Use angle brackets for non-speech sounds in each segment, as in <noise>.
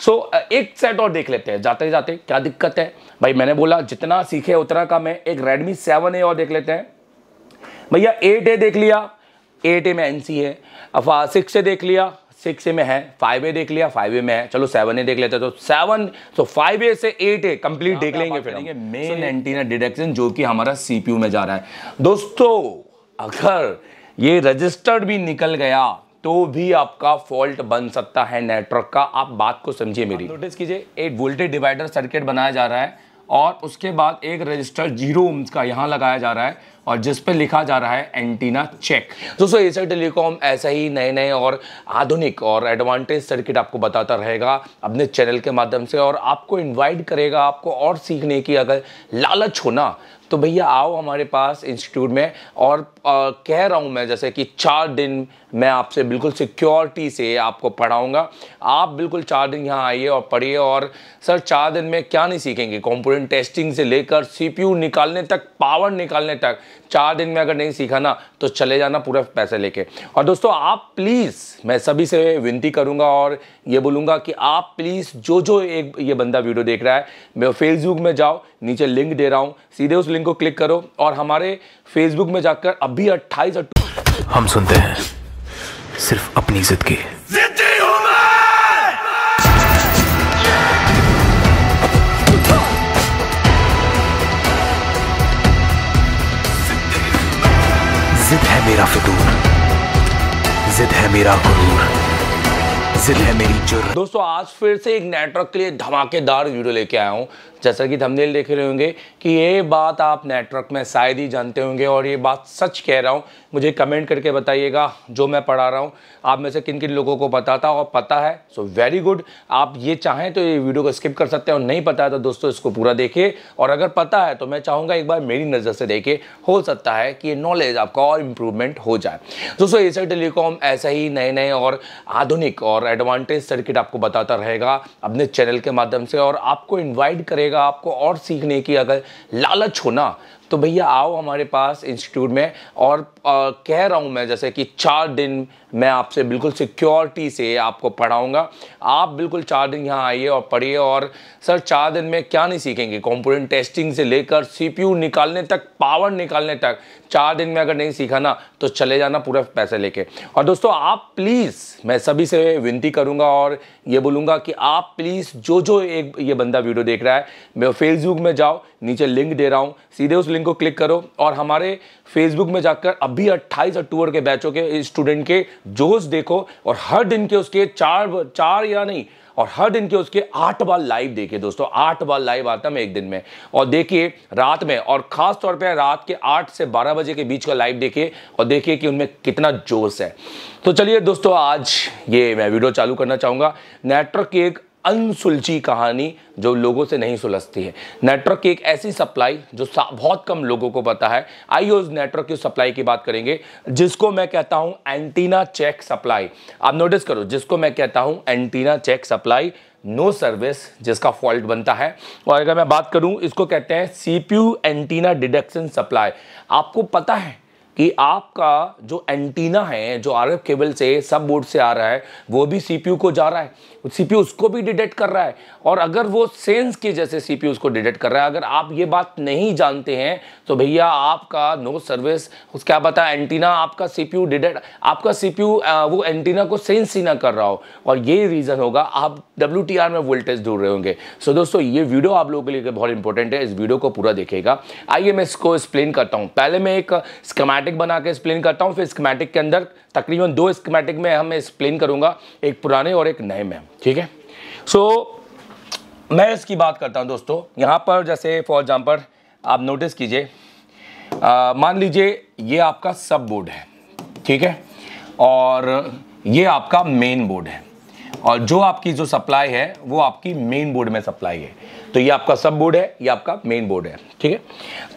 सो एक सेट और देख लेते हैं जाते जाते क्या दिक्कत है? भाई मैंने बोला जितना सीखे उतना कम है। एक रेडमी सेवन ए और देख लेते हैं। भैया एट ए देख लिया। एट ए में एन सी है अब सिक्स ए देख लिया। सिक्स ए में है। फाइव ए देख लिया। फाइव ए में है। चलो सेवन ए देख लेते हैं। तो सेवन तो फाइव ए से एट ए कंप्लीट देख लेंगे फिर मेन एंटीना डिडक्शन जो कि हमारा सीपीयू में जा रहा है। दोस्तों अगर ये रजिस्टर्ड भी निकल गया तो भी आपका फॉल्ट बन सकता है नेटवर्क का। आप बात को समझिए मेरी। नोटिस कीजिए एक वोल्टेज डिवाइडर सर्किट बनाया जा रहा है और उसके बाद एक रजिस्टर ज़ीरो ओम्स का यहाँ लगाया जा रहा है और जिस पे लिखा जा रहा है एंटीना चेक। दोस्तों एसर टेलीकॉम ऐसा ही नए नए और आधुनिक और एडवांटेज सर्किट आपको बताता रहेगा अपने चैनल के माध्यम से और आपको इनवाइट करेगा आपको और सीखने की अगर लालच हो ना तो भैया आओ हमारे पास इंस्टीट्यूट में और आ, कह रहा हूँ मैं जैसे कि चार दिन मैं आपसे बिल्कुल सिक्योरिटी से आपको पढ़ाऊँगा। आप बिल्कुल चार दिन यहाँ आइए और पढ़िए और सर चार दिन में क्या नहीं सीखेंगे? कंपोनेंट टेस्टिंग से लेकर सीपीयू निकालने तक पावर निकालने तक चार दिन में अगर नहीं सीखा ना तो चले जाना पूरा पैसे लेके। और दोस्तों, आप प्लीज़ मैं सभी से विनती करूँगा और ये बोलूँगा कि आप प्लीज़ जो जो एक ये बंदा वीडियो देख रहा है, मैं फेसबुक में जाओ, नीचे लिंक दे रहा हूँ, सीधे उस लिंक को क्लिक करो और हमारे फेसबुक में जाकर अभी अट्ठाईस हम सुनते हैं। सिर्फ़ अपनी जिद की। जिद है मेरा फितूर। जिद है मेरा गुरूर जिद है मेरी जुर्र। दोस्तों आज फिर से एक नेटवर्क के लिए धमाकेदार वीडियो लेके आया हूँ। जैसा कि थंबनेल देख रहे होंगे कि ये बात आप नेटवर्क में शायद ही जानते होंगे और ये बात सच कह रहा हूँ। मुझे कमेंट करके बताइएगा जो मैं पढ़ा रहा हूँ। आप में से किन किन लोगों को पता था और पता है? सो वेरी गुड आप ये चाहें तो ये वीडियो को स्किप कर सकते हैं और नहीं पता है तो दोस्तों इसको पूरा देखिए। और अगर पता है तो मैं चाहूँगा एक बार मेरी नज़र से देखे हो सकता है कि ये नॉलेज आपका और इम्प्रूवमेंट हो जाए। दोस्तों एसर टेलीकॉम ऐसा ही नए नए और आधुनिक और एडवांटेज सर्किट आपको बताता रहेगा अपने चैनल के माध्यम से और आपको इन्वाइट करेगा आपको और सीखने की अगर लालच हो ना तो भैया आओ हमारे पास इंस्टीट्यूट में और आ, कह रहा हूँ मैं जैसे कि चार दिन मैं आपसे बिल्कुल सिक्योरिटी से आपको पढ़ाऊँगा। आप बिल्कुल चार दिन यहाँ आइए और पढ़िए और सर चार दिन में क्या नहीं सीखेंगे? कंपोनेंट टेस्टिंग से लेकर सीपीयू निकालने तक पावर निकालने तक चार दिन में अगर नहीं सीखा ना तो चले जाना पूरा पैसे लेके। और दोस्तों आप प्लीज़ मैं सभी से विनती करूँगा और ये बोलूँगा कि आप प्लीज़ जो जो एक ये बंदा वीडियो देख रहा है मैं फेसबुक में जाओ नीचे लिंक दे रहा हूँ सीधे उस लिंक को क्लिक करो और हमारे फेसबुक में जाकर अभी 28 अक्टूबर के बैचों के स्टूडेंट के जोश देखो और हर दिन के उसके चार चार या नहीं, और हर दिन के उसके आठ बार लाइव देखिए दोस्तों, आठ बार लाइव आता मैं एक दिन में। और देखिए रात में, और खास तौर पे रात के आठ से बारह बजे के बीच का लाइव देखिए और देखिए कि उनमें कितना जोश है। तो चलिए दोस्तों, आज ये मैं वीडियो चालू करना चाहूँगा। नेटवर्क की एक अनसुलझी कहानी जो लोगों से नहीं सुलझती है। नेटवर्क की एक ऐसी सप्लाई जो बहुत कम लोगों को पता है। आइए उस नेटवर्क की सप्लाई की बात करेंगे, जिसको मैं कहता हूँ एंटीना चेक सप्लाई। आप नोटिस करो, जिसको मैं कहता हूँ antenna check supply, no service, जिसका फॉल्ट बनता है। और अगर मैं बात करूँ, इसको कहते हैं सीपीयू एंटीना डिडक्शन सप्लाई। आपको पता है कि आपका जो एंटीना है, जो आर एफ़ केबल से, सब बोर्ड से आ रहा है, वो भी सीपीयू को जा रहा है। सीपीयू उसको भी डिटेक्ट कर रहा है। और अगर वो सेंस की जैसे सीपीयू उसको डिटेक्ट कर रहा है, अगर आप ये बात नहीं जानते हैं तो भैया आपका नो सर्विस क्या बता एंटीना आपका सीपीयू डिटेक्ट, आपका सीपीयू वो एंटीना को सेंस ही ना कर रहा हो। और ये रीज़न होगा, आप डब्ल्यूटीआर में वोल्टेज ढूंढ रहे होंगे। सो दोस्तों, ये वीडियो आप लोगों के लिए बहुत इंपॉर्टेंट है, इस वीडियो को पूरा देखेगा आइए मैं इसको एक्सप्लेन करता हूँ। पहले मैं एक स्कमेटिक बना के एक्सप्लेन करता हूँ फिर स्कमेटिक के अंदर तकरीबन दो स्कमेटिक में हम एक्सप्लेन करूँगा एक पुराने और एक नए में ठीक है? सो so, मैं इसकी बात करता हूँ दोस्तों यहाँ पर जैसे फॉर एग्ज़ाम्पल आप नोटिस कीजिए मान लीजिए ये आपका सब बोर्ड है ठीक है? और ये आपका मेन बोर्ड है और जो आपकी जो सप्लाई है वो आपकी मेन बोर्ड में सप्लाई है। तो ये आपका सब बोर्ड है, ये आपका मेन बोर्ड है, ठीक है?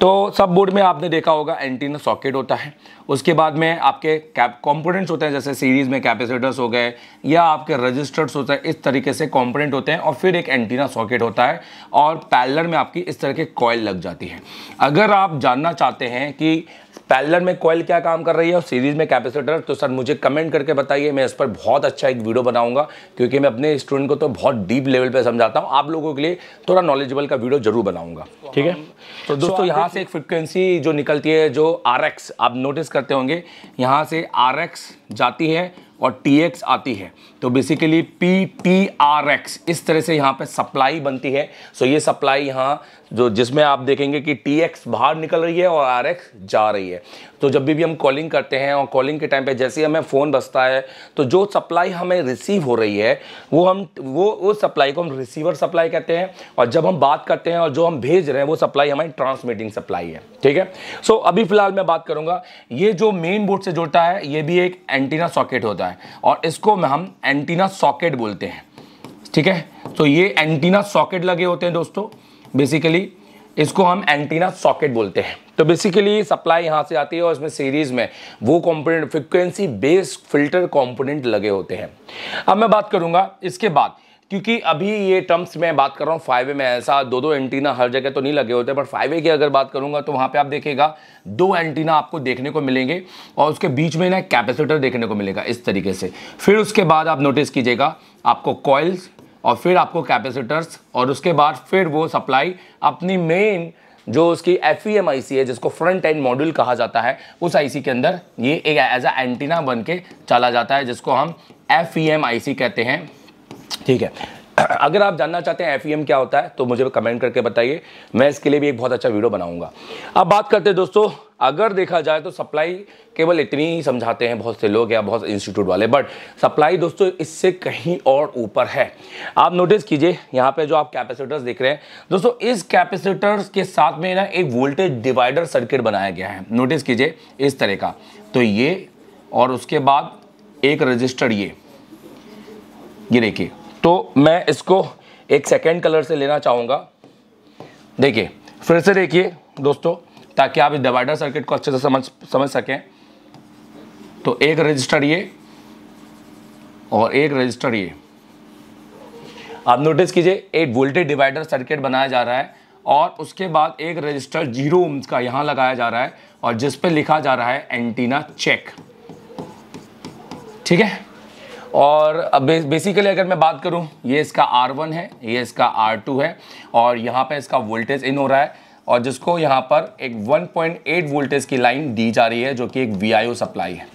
तो सब बोर्ड में आपने देखा होगा एंटीना सॉकेट होता है उसके बाद में आपके कैप कॉम्पोनेंट्स होते हैं जैसे सीरीज़ में कैपेसिटर्स हो गए या आपके रजिस्टर्स होते हैं इस तरीके से कॉम्पोनेंट होते हैं और फिर एक एंटीना सॉकेट होता है और पैलर में आपकी इस तरह के कॉयल लग जाती है। अगर आप जानना चाहते हैं कि पैरेलल में कॉयल क्या काम कर रही है और सीरीज़ में कैपेसिटर तो सर मुझे कमेंट करके बताइए मैं इस पर बहुत अच्छा एक वीडियो बनाऊँगा क्योंकि मैं अपने स्टूडेंट को तो बहुत डीप लेवल पे समझाता हूँ। आप लोगों के लिए थोड़ा नॉलेजेबल का वीडियो ज़रूर बनाऊँगा। ठीक है? तो दोस्तों यहाँ से एक फ्रिक्वेंसी जो निकलती है जो RX आप नोटिस करते होंगे। यहाँ से आरएक्स जाती है और टी एक्स आती है। तो basically P T R X इस तरह से यहाँ पे सप्लाई बनती है। सो ये सप्लाई यहाँ जो जिसमें आप देखेंगे कि टी एक्स बाहर निकल रही है और आर एक्स जा रही है। तो जब भी, भी हम कॉलिंग करते हैं और कॉलिंग के टाइम पे जैसे ही हमें फ़ोन बसता है तो जो सप्लाई हमें रिसीव हो रही है वो हम वो उस सप्लाई को हम रिसीवर सप्लाई कहते हैं। और जब हम बात करते हैं और जो हम भेज रहे हैं वो सप्लाई हमारी ट्रांसमिटिंग सप्लाई है। ठीक है? सो अभी फ़िलहाल मैं बात करूँगा। ये जो मेन बोर्ड से जुड़ता है ये भी एक एंटीना सॉकेट होता है। और इसको हम एंटीना सॉकेट बोलते हैं। ठीक है? तो ये एंटीना सॉकेट लगे होते हैं दोस्तों। बेसिकली इसको हम एंटीना सॉकेट बोलते हैं। तो बेसिकली सप्लाई यहाँ से आती है और इसमें सीरीज़ में वो component frequency based filter component लगे होते हैं। अब मैं बात करूँगा इसके बाद। क्योंकि अभी ये टर्म्स में बात कर रहा हूँ फाइव में ऐसा दो दो एंटीना हर जगह तो नहीं लगे होते बट फाइव की अगर बात करूँगा तो वहाँ पे आप देखेगा दो एंटीना आपको देखने को मिलेंगे और उसके बीच में ना कैपेसिटर देखने को मिलेगा इस तरीके से। फिर उसके बाद आप नोटिस कीजिएगा, आपको कॉयल्स और फिर आपको कैपेसिटर्स और उसके बाद फिर वो सप्लाई अपनी मेन जो उसकी एफ़ ई एम आई सी है, जिसको फ्रंट एंड मॉड्यूल कहा जाता है, उस आईसी के अंदर ये एक एज अ एंटीना बन के चला जाता है, जिसको हम एफ़ ई एम आई सी कहते हैं। ठीक है। <clears throat> अगर आप जानना चाहते हैं एफईएम क्या होता है तो मुझे कमेंट करके बताइए। मैं इसके लिए भी एक बहुत अच्छा वीडियो बनाऊँगा। अब बात करते हैं दोस्तों, अगर देखा जाए तो सप्लाई केवल इतनी ही समझाते हैं बहुत से लोग या बहुत इंस्टीट्यूट वाले बट सप्लाई दोस्तों इससे कहीं और ऊपर है। आप नोटिस कीजिए, यहाँ पे जो आप कैपेसिटर्स देख रहे हैं, दोस्तों इस कैपेसिटर्स के साथ में ना एक वोल्टेज डिवाइडर सर्किट बनाया गया है। नोटिस कीजिए इस तरह का। तो ये और उसके बाद एक रजिस्टर ये। ये देखिए। तो मैं इसको एक सेकेंड कलर से लेना चाहूँगा। देखिए, फिर से देखिए दोस्तों, ताकि आप इस डिवाइडर सर्किट को अच्छे से समझ समझ सकें। तो एक रजिस्टर ये और एक रजिस्टर ये। आप नोटिस कीजिए, एक वोल्टेज डिवाइडर सर्किट बनाया जा रहा है और उसके बाद एक रजिस्टर ज़ीरो ओम्स का यहाँ लगाया जा रहा है और जिस पे लिखा जा रहा है एंटीना चेक ठीक है? और बेसिकली अगर मैं बात करूँ, ये इसका आर वन है, ये इसका आर टू है, और यहाँ पे इसका वोल्टेज इन हो रहा है, और जिसको यहाँ पर एक 1.8 वोल्टेज की लाइन दी जा रही है, जो कि एक VIO सप्लाई है।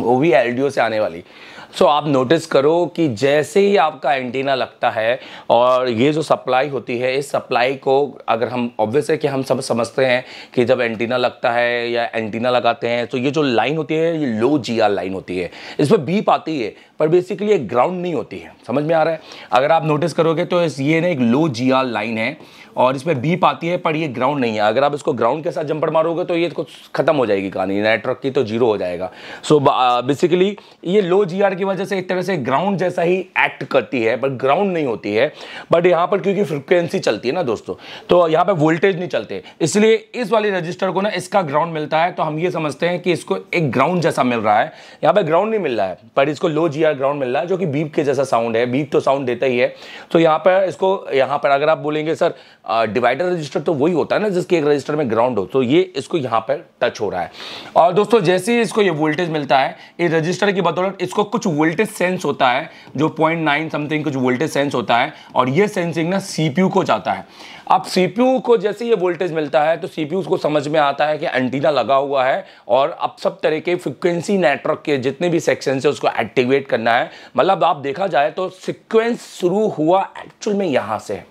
वो भी एलडीओ से आने वाली। सो so, आप नोटिस करो कि जैसे ही आपका एंटीना लगता है और ये जो सप्लाई होती है इस सप्लाई को अगर हम ऑब्वियस है कि हम सब समझते हैं कि जब एंटीना लगता है या एंटीना लगाते हैं तो ये जो लाइन होती है ये लो जीआर लाइन होती है। इस पर बीप आती है पर बेसिकली एक ग्राउंड नहीं होती है। समझ में आ रहा है? अगर आप नोटिस करोगे तो ये ना एक लो जीआर लाइन है और इसमें बीप आती है, पर ये ग्राउंड नहीं है। अगर आप इसको ग्राउंड के साथ जंपर मारोगे तो ये कुछ खत्म हो जाएगी कहानी। नेटवर्क की तो ज़ीरो हो जाएगा। सो बेसिकली ये लो जीआर की वजह से एक तरह से ग्राउंड जैसा ही एक्ट करती है, पर ग्राउंड नहीं होती है। बट यहाँ पर क्योंकि फ्रिक्वेंसी चलती है ना दोस्तों तो यहाँ पर वोल्टेज नहीं चलते। इसलिए इस वाली रजिस्टर को ना इसका ग्राउंड मिलता है तो हम ये समझते हैं कि इसको एक ग्राउंड जैसा मिल रहा है। यहाँ पर ग्राउंड नहीं मिल रहा है, पर इसको लो जीआर ग्राउंड मिल रहा है, जो कि बीप के जैसा साउंड है। बीप तो साउंड देता ही है। तो यहाँ पर इसको, यहाँ पर अगर आप बोलेंगे, सर डिवाइडर रजिस्टर तो वही होता है ना जिसके एक रजिस्टर में ग्राउंड हो। तो ये इसको यहाँ पर टच हो रहा है। और दोस्तों, जैसे ही इसको ये वोल्टेज मिलता है इस रजिस्टर की बदौलत इसको कुछ वोल्टेज सेंस होता है, जो पॉइंट नाइन समथिंग कुछ वोल्टेज सेंस होता है, और ये सेंसिंग ना सीपीयू को जाता है। अब सीपीयू को जैसे ये वोल्टेज मिलता है तो सीपीयू को समझ में आता है कि एंटीना लगा हुआ है, और अब सब तरह के फ्रिक्वेंसी नेटवर्क के जितने भी सेक्शन है, उसको एक्टिवेट करना है। मतलब आप देखा जाए तो सिक्वेंस शुरू हुआ एक्चुअल में यहाँ से।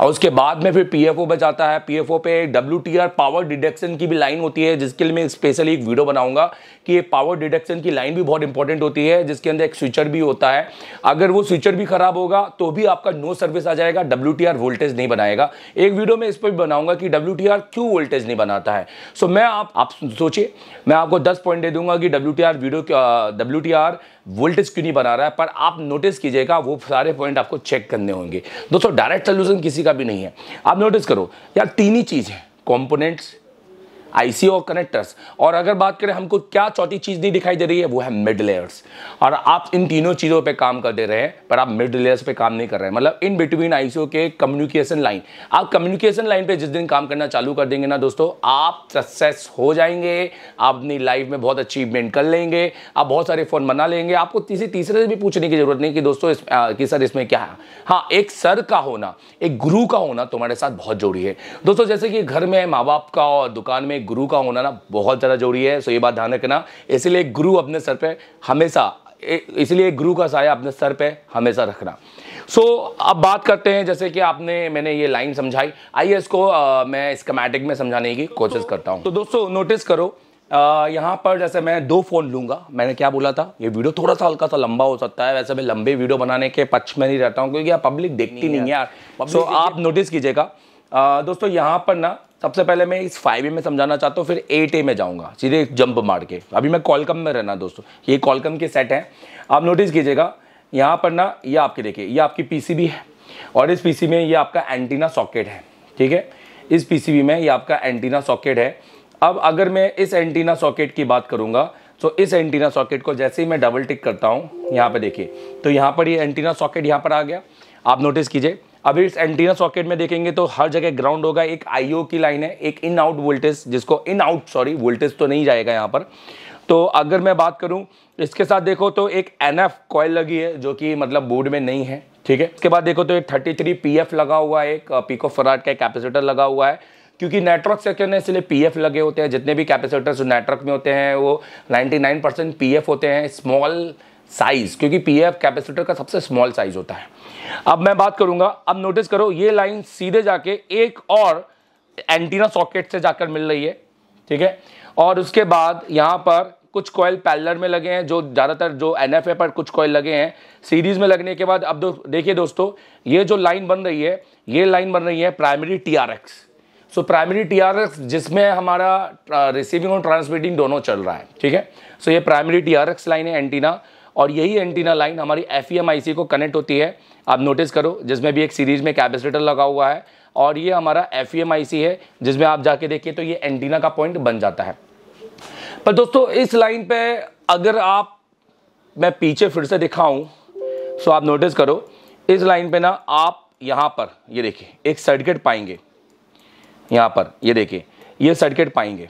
और उसके बाद में फिर पीएफओ पे जाता है। पीएफओ पे डब्ल्यू पावर डिडक्शन की भी लाइन होती है, जिसके लिए मैं स्पेशली एक वीडियो बनाऊँगा कि ये पावर डिडक्शन की लाइन भी बहुत इंपॉर्टेंट होती है, जिसके अंदर एक स्विचर भी होता है। अगर वो स्विचर भी खराब होगा तो भी आपका नो सर्विस आ जाएगा डब्ल्यूटीआर वोल्टेज नहीं बनाएगा। एक वीडियो में इस पर भी बनाऊँगा कि डब्ल्यू क्यों वोल्टेज नहीं बनाता है। सो मैं आप आप सोचिए, मैं आपको दस पॉइंट दे दूँगा कि डब्ल्यू वीडियो डब्ल्यू वोल्टेज क्यों नहीं बना रहा है? पर आप नोटिस कीजिएगा, वो सारे पॉइंट आपको चेक करने होंगे। दोस्तों डायरेक्ट सोल्यूशन किसी का भी नहीं है। आप नोटिस करो, यार, तीन ही चीज़ है कॉम्पोनेंट्स आईसी और कनेक्टर्स। और अगर बात करें हमको क्या चौथी चीज़ नहीं दिखाई दे रही है वो है मिड लेयर्स। और आप इन तीनों चीज़ों पे काम कर दे रहे हैं पर आप मिड लेयर्स पे काम नहीं कर रहे हैं। मतलब इन बिटवीन आईसीओ के कम्युनिकेशन लाइन। आप कम्युनिकेशन लाइन पे जिस दिन काम करना चालू कर देंगे ना दोस्तों आप सक्सेस हो जाएँगे आप अपनी लाइफ में बहुत अचीवमेंट कर लेंगे आप बहुत सारे फ़ोन बना लेंगे। आपको किसी तीसरे से भी पूछने की ज़रूरत नहीं कि दोस्तों इस, आ, कि सर इसमें क्या है। हाँ एक सर का होना एक गुरु का होना तुम्हारे साथ बहुत ज़रूरी है। दोस्तों जैसे कि घर में माँ बाप का और दुकान में गुरु का होना ना बहुत ज़्यादा ज़रूरी है सो ये बात ध्यान रखना। इसलिए गुरु अपने सर पे हमेशा इसलिए गुरु का साया अपने सर पे हमेशा रखना। सो so, अब बात करते हैं जैसे कि आपने मैंने ये लाइन समझाई। आइए इसको आ, मैं स्कमेटिक में समझाने की कोशिश करता हूँ। तो दोस्तों नोटिस करो यहाँ पर जैसे मैं दो फ़ोन लूँगा। मैंने क्या बोला था? ये वीडियो थोड़ा सा हल्का सा लंबा हो सकता है वैसे मैं लंबे वीडियो बनाने के पक्ष में नहीं रहता हूँ क्योंकि यार पब्लिक देखती नहीं है यार। सो so, आप नोटिस कीजिएगा। दोस्तों यहाँ पर ना सबसे पहले मैं इस फाइव ए में समझाना चाहता हूँ, फिर एट ए में जाऊँगा, सीधे जंप मार के। अभी मैं कॉलकम में रहना दोस्तों, ये कॉलकम के सेट हैं। आप नोटिस कीजिएगा, यहाँ पर ना, ये आपके देखिए, ये आपकी पीसीबी है, और इस पीसी में ये आपका एंटीना सॉकेट है, ठीक है? इस पीसीबी में ये आपका एंटीना सॉकेट है। अब अगर मैं इस एंटीना सॉकेट की बात करूँगा तो इस एंटीना सॉकेट को जैसे ही मैं डबल टिक करता हूँ, यहाँ पर देखिए तो यहाँ पर ये एंटीना सॉकेट यहाँ पर आ गया। आप नोटिस कीजिए अभी इस एंटीना सॉकेट में देखेंगे तो हर जगह ग्राउंड होगा, एक आईओ की लाइन है, एक इन आउट वोल्टेज जिसको इन आउट सॉरी वोल्टेज तो नहीं जाएगा यहाँ पर। तो अगर मैं बात करूँ, इसके साथ देखो तो एक एन एफ़ कॉयल लगी है, जो कि मतलब बोर्ड में नहीं है, ठीक है? इसके बाद देखो तो एक थर्टी थ्री पी एफ़ लगा हुआ है, एक पीको फराट का कैपेसिटर लगा हुआ है, क्योंकि नेटवर्क सेक्टर में इसलिए पीएफ लगे होते हैं, जितने भी कैपेसिटर्स नेटवर्क में होते हैं, वो 99 परसेंट पी होते हैं स्मॉल साइज़ क्योंकि पीएफ कैपेसिटर का सबसे स्मॉल साइज़ होता है। अब मैं बात करूँगा अब नोटिस करो ये लाइन सीधे जाके एक और एंटीना सॉकेट से जाकर मिल रही है ठीक है? और उसके बाद यहाँ पर कुछ कॉयल पैलर में लगे हैं जो ज़्यादातर जो एनएफए पर कुछ कॉयल लगे हैं सीरीज़ में लगने के बाद अब दो देखिए दोस्तों ये जो लाइन बन रही है ये लाइन बन रही है primary TRX so primary TRX जिसमें हमारा रिसीविंग और ट्रांसमिटिंग दोनों चल रहा है ठीक है? सो so, ये प्राइमरी टीआरएक्स लाइन है एंटीना और यही एंटीना लाइन हमारी एफ़ e को कनेक्ट होती है। आप नोटिस करो, जिसमें भी एक सीरीज़ में कैपेसिटर लगा हुआ है और ये हमारा एफ़ e है, जिसमें आप जाके देखिए तो ये एंटीना का पॉइंट बन जाता है। पर दोस्तों, इस लाइन पे अगर आप, मैं पीछे फिर से दिखाऊँ सो आप नोटिस करो, इस लाइन पे ना आप यहाँ पर, ये देखिए, एक सर्किट पाएँगे। यहाँ पर, ये देखिए, ये सर्किट पाएँगे।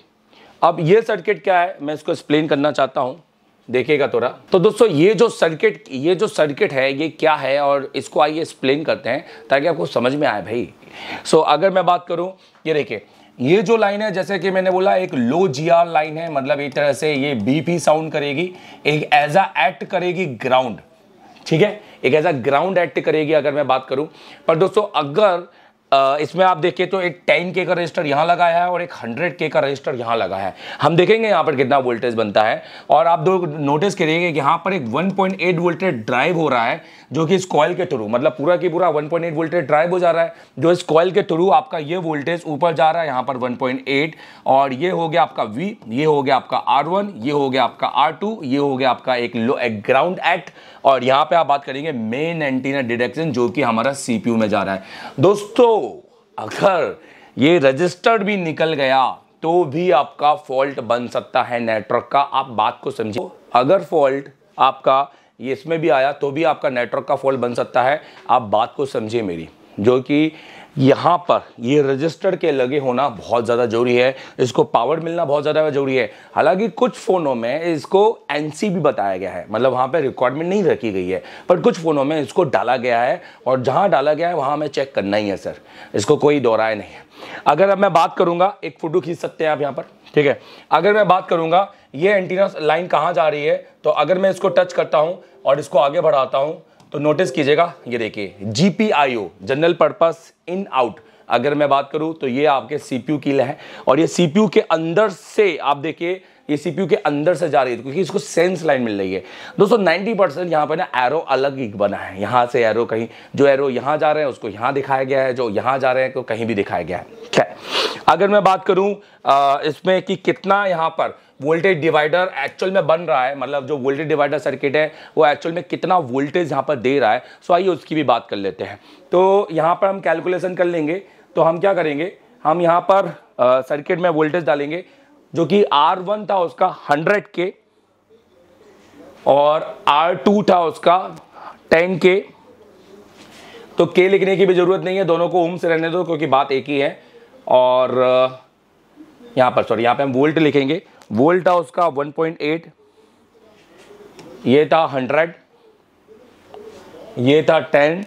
अब ये सर्किट क्या है? मैं इसको एक्सप्लेन करना चाहता हूँ। देखेगा थोड़ा तो दोस्तों ये जो सर्किट ये जो सर्किट है ये क्या है? और इसको आइए एक्सप्लेन करते हैं ताकि आपको समझ में आए भाई। सो so, अगर मैं बात करूँ ये देखिए ये जो लाइन है जैसे कि मैंने बोला एक लो जीआर लाइन है मतलब एक तरह से ये बीपी साउंड करेगी एक एज अ एक्ट करेगी ग्राउंड ठीक है? एक एज ग्राउंड एक्ट करेगी अगर मैं बात करूँ। पर दोस्तों अगर इसमें आप देखिए तो एक टेन के का रजिस्टर यहाँ लगाया है और एक हंड्रेड के का रजिस्टर यहाँ लगा है। हम देखेंगे यहाँ पर कितना वोल्टेज बनता है और आप दो नोटिस करिएगा कि यहाँ पर एक 1.8 वोल्टेज ड्राइव हो रहा है जो कि इस कॉयल के थ्रू मतलब पूरा की पूरा 1.8 वोल्टेज ड्राइव हो जा रहा है। जो इस कॉयल के थ्रू आपका ये वोल्टेज ऊपर जा रहा है, यहाँ पर 1.8 और ये हो गया आपका V, ये हो गया आपका R1 ये हो गया आपका R2 ये हो गया आपका एक एक ग्राउंड एक्ट और यहाँ पे आप बात करेंगे मेन एंटीना डिटेक्शन जो कि हमारा सीपीयू में जा रहा है। दोस्तों, अगर ये रजिस्टर्ड भी निकल गया तो भी आपका फॉल्ट बन सकता है नेटवर्क का। आप बात को समझिए। अगर फॉल्ट आपका इसमें भी आया तो भी आपका नेटवर्क का फॉल्ट बन सकता है। आप बात को समझिए मेरी। जो कि यहाँ पर ये रजिस्टर के लगे होना बहुत ज़्यादा ज़रूरी है। इसको पावर मिलना बहुत ज़्यादा ज़रूरी है। हालाँकि कुछ फ़ोनों में इसको एनसी भी बताया गया है। मतलब वहाँ पे रिक्वायरमेंट नहीं रखी गई है। पर कुछ फ़ोनों में इसको डाला गया है और जहाँ डाला गया है, वहाँ हमें चेक करना ही है सर इसको कोई दोहराए नहीं है। अगर अब मैं बात करूँगा, एक फ़ोटो खींच सकते हैं आप यहाँ पर, ठीक है? अगर मैं बात करूँगा, ये एंटीना लाइन कहाँ जा रही है तो अगर मैं इसको टच करता हूँ और इसको आगे बढ़ाता हूँ तो नोटिस कीजिएगा, ये देखिए GPIO general purpose in out अगर मैं बात करूँ तो ये आपके सीपीयू की है। और ये सीपीयू के अंदर से, आप देखिए, ये सीपीयू के अंदर से जा रही है, क्योंकि इसको सेंस लाइन मिल रही है। दोस्तों 90 परसेंट यहाँ पर ना एरो अलग ही बना है। यहाँ से एरो कहीं, जो एरो यहाँ जा रहे हैं, उसको यहाँ दिखाया गया है, जो यहाँ जा रहे हैं कहीं भी दिखाया गया है। क्या अगर मैं बात करूँ इसमें कि कितना यहाँ पर वोल्टेज डिवाइडर एक्चुअल में बन रहा है मतलब जो वोल्टेज डिवाइडर सर्किट है, वो एक्चुअल में कितना वोल्टेज यहाँ पर दे रहा है। सो आइए उसकी भी बात कर लेते हैं। तो यहाँ पर हम कैलकुलेशन कर लेंगे। तो हम क्या करेंगे? हम यहाँ पर सर्किट में वोल्टेज डालेंगे, जो कि आर वन था उसका हंड्रेड के और आर टू था उसका टेन के तो के लिखने की भी ज़रूरत नहीं है, दोनों को ओम से रहने दो, क्योंकि बात एक ही है। और यहाँ पर सॉरी यहाँ पे हम वोल्ट लिखेंगे। वोल्ट था उसका 1.8 ये था 100 ये था 10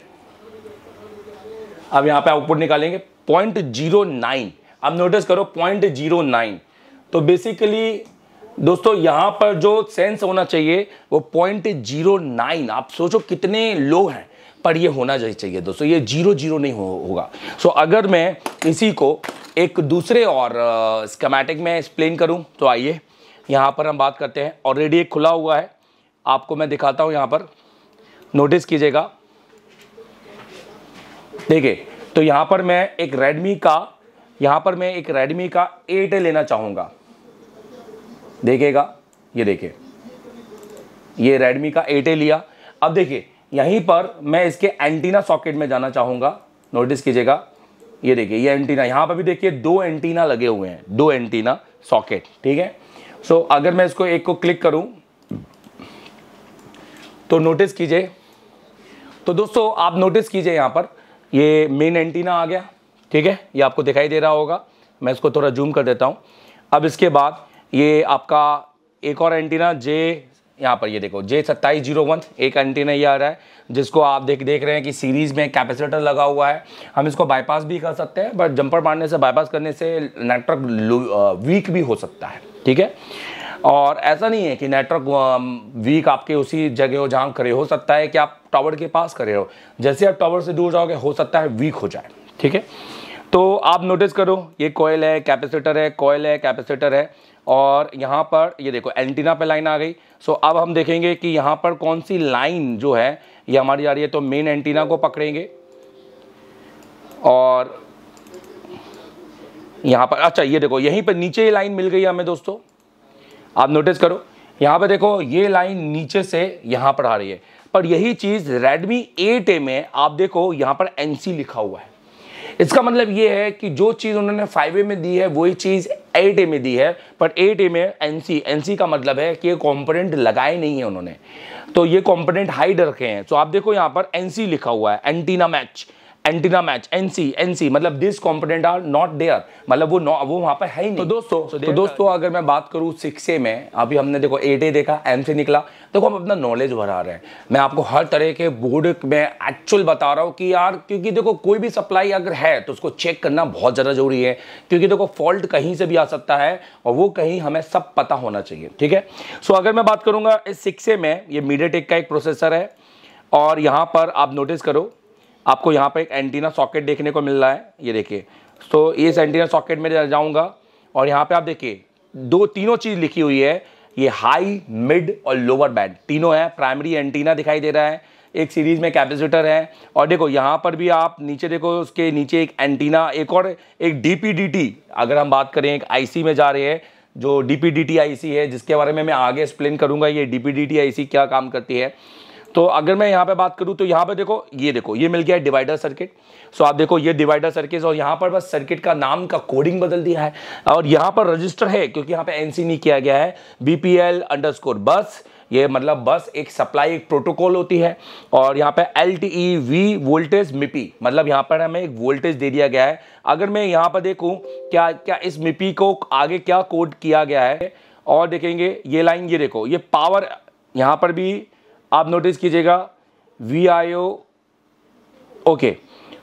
अब यहाँ पे आउटपुट निकालेंगे पॉइंट ज़ीरो नाइन। अब नोटिस करो पॉइंट ज़ीरो नाइन। तो बेसिकली दोस्तों यहाँ पर जो सेंस होना चाहिए वो पॉइंट ज़ीरो नाइन। आप सोचो कितने लो हैं पर ये होना चाहिए दोस्तों ये ज़ीरो ज़ीरो नहीं हो, होगा। सो अगर मैं इसी को एक दूसरे और स्कमेटिक में एक्सप्लेन करूँ तो आइए, यहाँ पर हम बात करते हैं। ऑलरेडी एक खुला हुआ है। आपको मैं दिखाता हूँ यहाँ पर। नोटिस कीजिएगा। देखिए तो यहाँ पर मैं एक रेडमी का, यहाँ पर मैं एक रेडमी का एट लेना चाहूँगा। देखेगा ये देखिए। ये रेडमी का एट लिया। अब देखिए, यहीं पर मैं इसके एंटीना सॉकेट में जाना चाहूँगा। नोटिस कीजिएगा। ये देखिए ये एंटीना यहाँ पर भी देखिए दो एंटीना लगे हुए हैं दो एंटीना सॉकेट ठीक है? सो so, अगर मैं इसको एक को क्लिक करूँ तो नोटिस कीजिए। तो दोस्तों आप नोटिस कीजिए यहाँ पर ये मेन एंटीना आ गया ठीक है? ये आपको दिखाई दे रहा होगा मैं इसको थोड़ा जूम कर देता हूँ। अब इसके बाद ये आपका एक और एंटीना जे यहाँ पर ये देखो जे सत्ताईस ज़ीरो वन, एक एंटीना ये आ रहा है, जिसको आप देख देख रहे हैं कि सीरीज़ में कैपेसिटर लगा हुआ है। हम इसको बाईपास भी कर सकते हैं बट जंपर मारने से बाईपास करने से नेटवर्क वीक भी हो सकता है, ठीक है? और ऐसा नहीं है कि नेटवर्क वीक आपके उसी जगह हो जहाँ करे हो सकता है कि आप टावर के पास करे हो। जैसे आप टावर से दूर जाओगे, हो सकता है वीक हो जाए, ठीक है? तो आप नोटिस करो, ये कोयल है कैपेसिटर है कोयल है कैपेसिटर है। और यहाँ पर, ये देखो, एंटीना पे लाइन आ गई। सो अब हम देखेंगे कि यहाँ पर कौन सी लाइन जो है, ये हमारी आ रही है तो मेन एंटीना को पकड़ेंगे। और यहाँ पर अच्छा ये देखो, यहीं पर नीचे ये लाइन मिल गई हमें दोस्तों। आप नोटिस करो, यहाँ पर देखो, ये लाइन नीचे से यहाँ पर आ रही है। पर यही चीज़ एट ए में, आप देखो, यहाँ पर एनसी लिखा हुआ है। इसका मतलब ये है कि जो चीज़ उन्होंने फाइव ए में दी है, वही चीज़ एट ए में दी है पर एट ए में एनसी एनसी का मतलब है कि ये कॉम्पोनेंट लगाए नहीं है उन्होंने। तो ये कॉम्पोनेंट हाइड रखे हैं। तो आप देखो यहाँ पर एनसी लिखा हुआ है antenna match antenna match NC NC मतलब this component are not there मतलब वो वो वहाँ पर है ही नहीं। तो दोस्तों so, तो दोस्तों अगर मैं बात करूँ सिक्स ए में अभी हमने देखो एट ए देखा एम से निकला। देखो हम अपना नॉलेज बढ़ा रहे हैं। मैं आपको हर तरह के बोर्ड में एक्चुअल बता रहा हूँ कि यार क्योंकि देखो कोई भी सप्लाई अगर है तो उसको चेक करना बहुत ज़्यादा ज़रूरी है। क्योंकि देखो फॉल्ट कहीं से भी आ सकता है और वो कहीं हमें सब पता होना चाहिए ठीक है? सो अगर मैं बात करूँगा इस सिक्स ए में ये मीडिया का एक प्रोसेसर है और यहाँ पर आप नोटिस करो आपको यहाँ पर एक एंटीना सॉकेट देखने को मिल रहा है, ये देखिए। तो इस एंटीना सॉकेट में जाऊँगा और यहाँ पर आप देखिए, दो, तीनों चीज़ लिखी हुई है। ये हाई मिड और लोअर बैंड तीनों है। प्राइमरी एंटीना दिखाई दे रहा है। एक सीरीज़ में कैपेसिटर है। और देखो, यहाँ पर भी आप नीचे देखो, उसके नीचे एक एंटीना एक और एक डीपीडीटी अगर हम बात करें, एक आईसी में जा रहे हैं, जो डी डीपीडीटी आईसी है, जिसके बारे में मैं आगे एक्सप्लेन करूँगा, ये डी डीपीडीटी आईसी क्या काम करती है। तो अगर मैं यहाँ पे बात करूँ तो यहाँ पे देखो, ये देखो, ये मिल गया है डिवाइडर सर्किट सो आप देखो, ये डिवाइडर सर्किट और यहाँ पर बस सर्किट का नाम का कोडिंग बदल दिया है और यहाँ पर रजिस्टर है, क्योंकि यहाँ पे एनसी नहीं किया गया है. बी पी बीपीएल अंडरस्कोर बस ये मतलब बस एक सप्लाई एक प्रोटोकॉल होती है और यहाँ पे L T E V voltage MIPI मतलब यहाँ पर हमें एक वोल्टेज दे दिया गया है. अगर मैं यहाँ पर देखूँ, क्या क्या इस मिपी को आगे क्या कोड किया गया है? और देखेंगे, ये लाइन ये देखो, ये पावर यहाँ पर भी आप नोटिस कीजिएगा V I O okay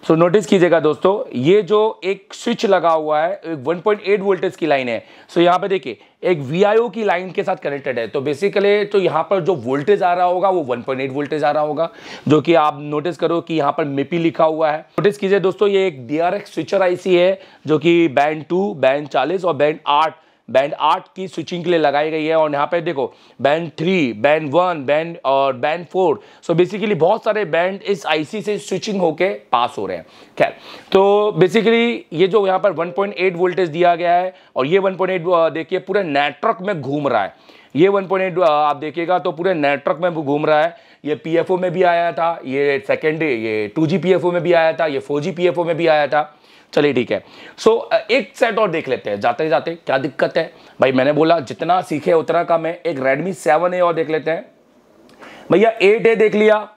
so notice कीजिएगा दोस्तों, ये जो एक स्विच लगा हुआ है, एक 1.8 वोल्टेज की लाइन है। सो so, यहाँ पे देखिए, एक VIO की लाइन के साथ कनेक्टेड है। तो बेसिकली तो यहाँ पर जो वोल्टेज आ रहा होगा, वो 1.8 वोल्टेज आ रहा होगा, जो कि आप नोटिस करो कि यहाँ पर मिपी लिखा हुआ है। नोटिस कीजिए दोस्तों, ये एक डी आर स्विचर आईसी है, जो कि बैंड टू बैंड चालीस और बैंड आठ। बैंड आठ की स्विचिंग के लिए लगाई गई है और यहाँ पे देखो band three band one band और बैंड फोर सो बेसिकली बहुत सारे बैंड इस आईसी से स्विचिंग होके पास हो रहे हैं। खैर तो बेसिकली ये जो यहाँ पर 1.8 वोल्टेज दिया गया है और ये 1.8 देखिए पूरे नेटवर्क में घूम रहा है। ये 1.8 आप देखिएगा तो पूरे नेटवर्क में घूम रहा है। ये पीएफओ में भी आया था, ये सेकेंड ये टू जी में भी आया था, ये फोर जी में भी आया था। चलिए ठीक है। सो so, एक सेट और देख लेते हैं जाते जाते क्या दिक्कत है? भाई मैंने बोला जितना सीखे उतना का मैं एक रेडमी सेवन ए और देख लेते हैं। भैया एट ए देख लिया।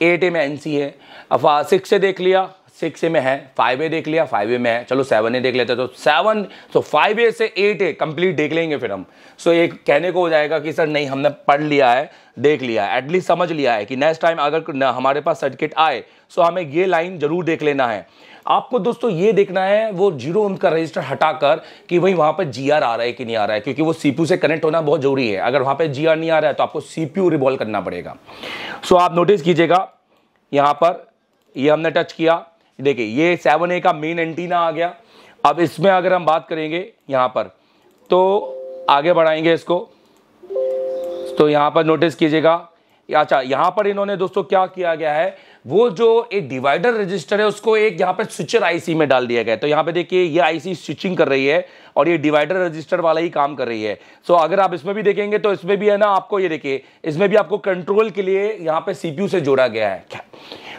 एट ए में एन सी है। अब सिक्स ए देख लिया। सिक्स ए में है। फाइव ए देख लिया। फाइव ए में है। चलो सेवन ए देख लेते हैं। तो सेवन तो फाइव ए से एट ए कंप्लीट देख लेंगे फिर हम। सो so, एक कहने को हो जाएगा कि सर नहीं हमने पढ़ लिया है देख लिया है। एटलीस्ट समझ लिया है कि नेक्स्ट टाइम अगर हमारे पास सर्टिफिकेट आए सो so हमें ये लाइन ज़रूर देख लेना है। आपको दोस्तों ये देखना है, वो ज़ीरो ओम का रजिस्टर हटाकर कि वही वहाँ पर जीआर आ रहा है कि नहीं आ रहा है, क्योंकि वो सीपीयू से कनेक्ट होना बहुत ज़रूरी है। अगर वहाँ पर जीआर नहीं आ रहा है तो आपको सीपीयू रिवॉल्व करना पड़ेगा। सो आप नोटिस कीजिएगा, यहाँ पर ये हमने टच किया। देखिए, ये सेवन ए का मेन एंटीना आ गया। अब इसमें अगर हम बात करेंगे यहाँ पर तो आगे बढ़ाएँगे इसको। तो यहाँ पर नोटिस कीजिएगा अच्छा यहाँ पर इन्होंने दोस्तों क्या किया गया है? वो जो एक डिवाइडर रजिस्टर है उसको एक यहाँ पे स्विचर आईसी में डाल दिया गया है। तो यहाँ पे देखिए ये आईसी स्विचिंग कर रही है और ये डिवाइडर रजिस्टर वाला ही काम कर रही है। सो so, अगर आप इसमें भी देखेंगे तो इसमें भी है ना आपको ये देखिए इसमें भी आपको कंट्रोल के लिए यहाँ पे सीपीयू से जोड़ा गया है।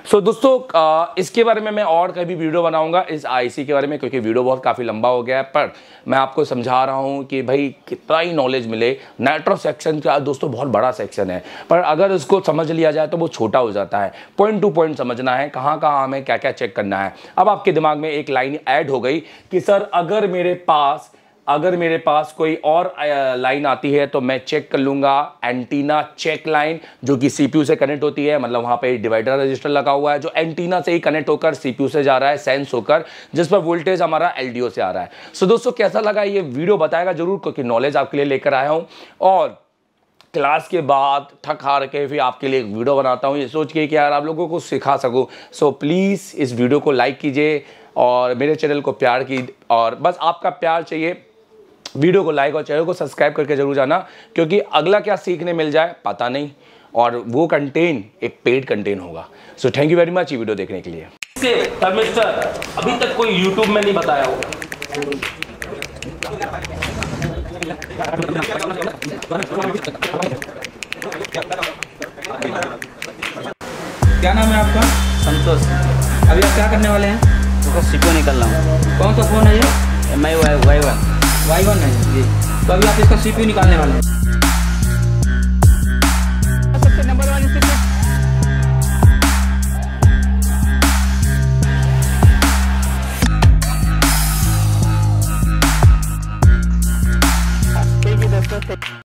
सो so, दोस्तों इसके बारे में मैं और कभी वीडियो बनाऊँगा इस आईसी के बारे में क्योंकि वीडियो बहुत काफ़ी लंबा हो गया है पर मैं आपको समझा रहा हूँ कि भाई कितना ही नॉलेज मिले। नेटवर्क सेक्शन का दोस्तों बहुत बड़ा सेक्शन है पर अगर उसको समझ लिया जाए तो वो छोटा हो जाता है। पॉइंट टू पॉइंट समझना है कहाँ कहाँ हमें क्या क्या चेक करना है। अब आपके दिमाग में एक लाइन ऐड हो गई कि सर अगर मेरे पास अगर मेरे पास कोई और लाइन आती है तो मैं चेक कर लूँगा। एंटीना चेक लाइन जो कि सीपीयू से कनेक्ट होती है मतलब वहाँ पे डिवाइडर रजिस्टर लगा हुआ है, जो एंटीना से ही कनेक्ट होकर सीपीयू से जा रहा है सेंस होकर, जिस पर वोल्टेज हमारा एलडीओ से आ रहा है। सो दोस्तों, कैसा लगा ये वीडियो बताएगा ज़रूर, क्योंकि नॉलेज आपके लिए लेकर आया हूँ। और क्लास के बाद थक हार के फिर आपके लिए एक वीडियो बनाता हूँ। ये सोच के कि यार आप लोगों को सिखा सकूँ। सो प्लीज़ इस वीडियो को लाइक कीजिए, और मेरे चैनल को प्यार की, और बस आपका प्यार चाहिए। वीडियो को लाइक और चैनल को सब्सक्राइब करके ज़रूर जाना क्योंकि अगला क्या सीखने मिल जाए पता नहीं। और वो कंटेन एक पेड कंटेन होगा। So thank you very much ये वीडियो देखने के लिए। अभी तक कोई यूट्यूब में नहीं बताया होगा क्या नाम है आपका? संतोष। अभी आप क्या करने वाले हैं? उसका सीपो निकल रहा हूँ। कौन सा फ़ोन है ये? M I Y one Y one है जी तो अभी आप इसका सीपीयू निकालने वाले हैं।